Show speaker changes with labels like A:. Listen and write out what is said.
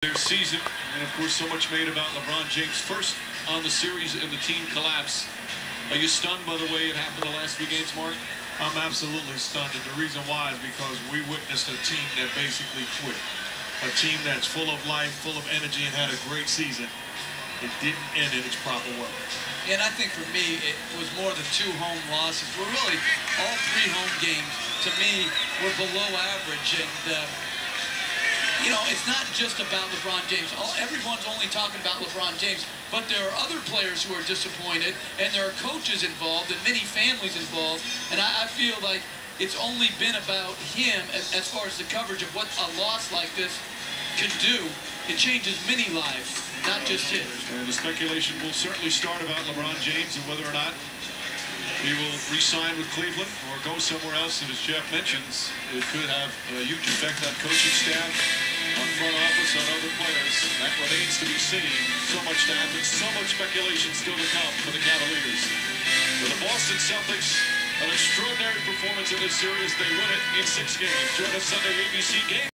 A: their season, and of course, so much made about LeBron James first on the series and the team collapse. Are you stunned by the way it happened the last few games, Mark?
B: I'm absolutely stunned, and the reason why is because we witnessed a team that basically quit. A team that's full of life, full of energy, and had a great season. It didn't end in its proper way.
C: And I think for me, it was more the two home losses. We're really, all three home games, to me, were below average. And, uh, you know, it's not just about LeBron James. All, everyone's only talking about LeBron James, but there are other players who are disappointed, and there are coaches involved, and many families involved. And I, I feel like it's only been about him as, as far as the coverage of what a loss like this can do. It changes many lives, not just his.
A: And the speculation will certainly start about LeBron James and whether or not he will re-sign with Cleveland or go somewhere else. And as Jeff mentions, it could have a huge effect on coaching staff, on front office, on other players. That remains to be seen. So much to happen, so much speculation still to come for the Cavaliers. For the Boston Celtics, an extraordinary performance in this series. They win it in six games. Join us Sunday ABC game.